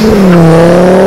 Oh.